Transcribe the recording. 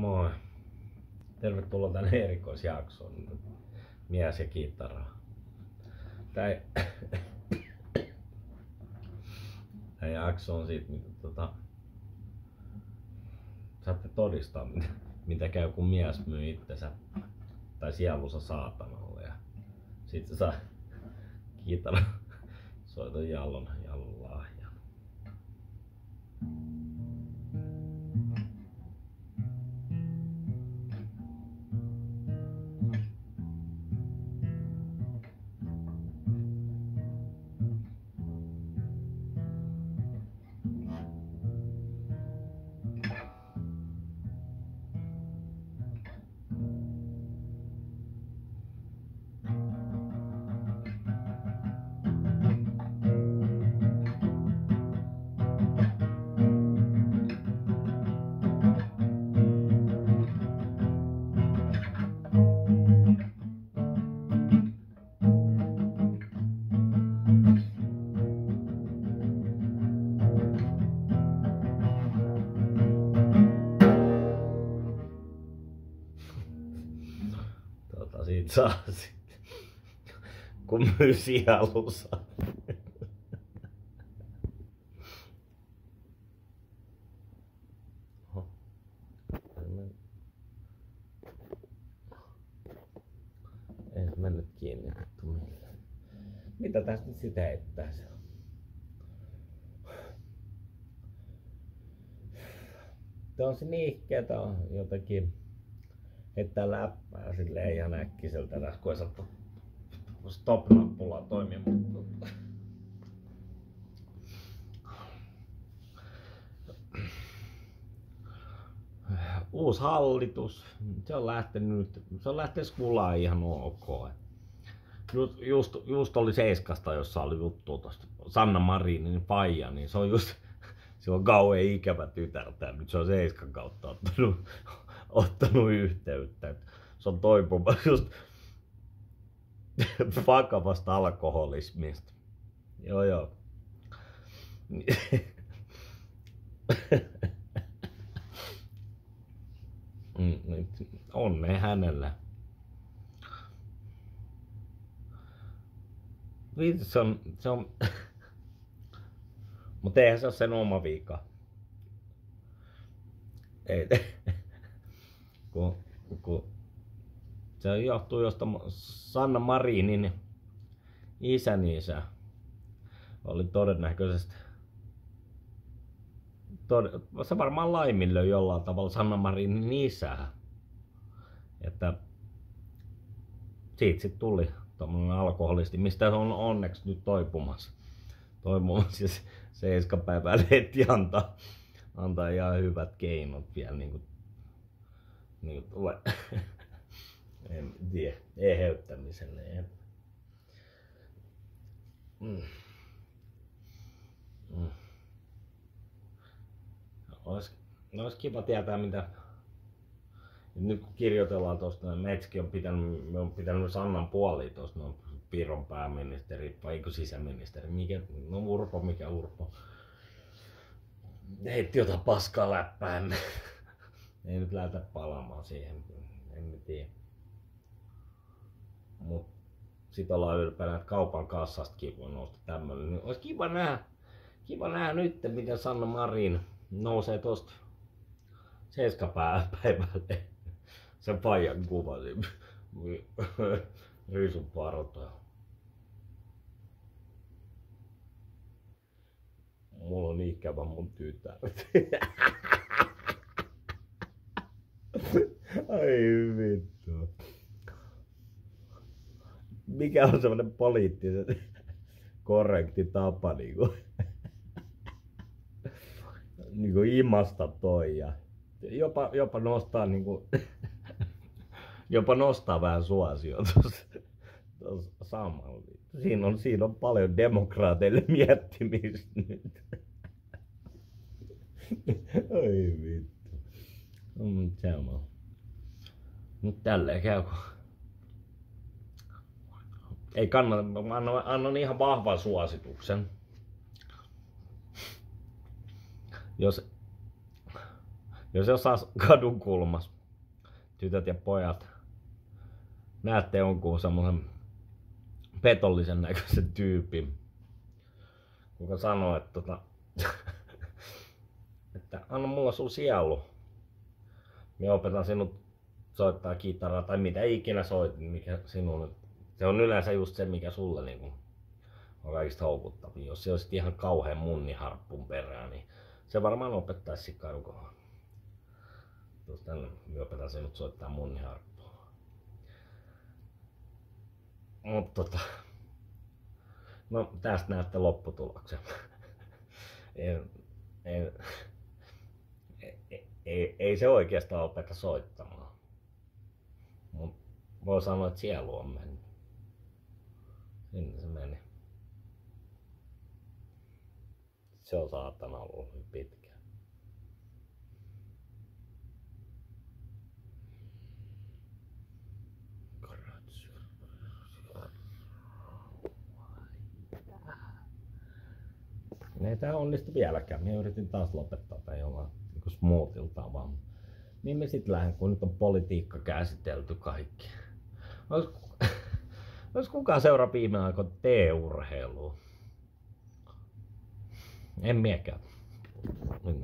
Moi. Tervetuloa tänne erikoisjaksoon. Mies ja kitara. Tää, Tää jakso on siitä, mitä tota, saatte todistaa, mitä, mitä käy, kun mies myy itsensä tai sielunsa saatanalle. Ja sit se saa kitara soiton jallon, saa sitten, kun myy sielunsa. Mennyt kiinni millään. Mitä tästä nyt sitä heittää se? Tää on se niihkeetä on jotenkin heittää läppää silleen ihan äkkiseltä tässä, kun ei saa stop-nappulaa toimia. mutta- Uusi hallitus, se on lähtenyt, se on lähtenyt skulaa ihan ok. Just, just, just oli Seiskasta, jossa oli juttu tosta Sanna Marinin faija, niin se on just, se on kauhean ikävä tytärtä ja nyt se on Seiskan kautta ottanut, ottanut yhteyttä. Se on toipumassa just vakavasta alkoholismista. Joo joo. Mm, Onne hänelle. Vitsi, se on, se on... Mutta eihän se ole sen oma vika. Ei, kun, kun se johtuu josta Sanna Marinin isän isä oli todennäköisesti tod, se varmaan laiminlöi jollain tavalla Sanna Marinin isää. Että siitä sitten tuli tommonen alkoholisti, mistä on onneksi nyt toipumassa. Toipumassa ja se seiska päivää lehti antaa, antaa ihan hyvät keinot vielä niinku, niinku tulee. en tiedä, eheyttämiselle. En. Mm. Mm. Olis, no olis kiva tietää mitä nyt kun kirjoitellaan tuosta, niin Metski on pitänyt, on pitänyt Sannan puolia tuosta, no Piron pääministeri, vai sisäministeri, mikä, no Urpo, mikä Urpo. Heitti jotain paskaa läppään. Ei nyt lähdetä palaamaan siihen, en tiedä. Mut sit ollaan ylpeänä, että kaupan kassastakin voi nousta tämmönen. Niin olisi kiva nähdä, kiva nähdä nyt, miten Sanna Marin nousee tosta seiskapäivälle. Sen paijan kuva, risun parota. Mulla on ikävä mun tytär. Ai vittu. Mikä on semmonen poliittisen korrekti tapa niinku, niinku imasta toi ja jopa, jopa nostaa niinku, jopa nostaa vähän suosiota samalla. Siinä on, siinä on paljon demokraateille miettimistä nyt. Oi vittu. Se on. Nyt tälleen käy. Ei kannata, mä annan, annan ihan vahvan suosituksen. Jos Jos jossain kadun kulmas, tytöt ja pojat, näette jonkun semmoisen petollisen näköisen tyypin, kuka sanoo, että, tota, että anna mulla sun sielu. Minä opetan sinut soittaa kitaraa tai mitä ikinä soit, mikä sinun, se on yleensä just se, mikä sulle niin on kaikista houkuttavia. Jos se olisi ihan kauhean munniharppun perään, niin se varmaan opettaisi kadunkohan. Tuosta minä opetan sinut soittaa munniharppua. Mutta tota, no tästä näette lopputuloksen. ei, ei, ei, ei, ei se oikeastaan opeta soittamaan. Voi sanoa, että sielu on mennyt. Sinne se meni. Se on saatana ollut pitkä. Ei tää onnistu vieläkään. Mä yritin taas lopettaa tai jollain niin smoothilta vaan. Niin me sit lähden, kun nyt on politiikka käsitelty kaikki. Olis, olis kukaan seuraa viime aikoina T-urheilua? En miekään. Nyt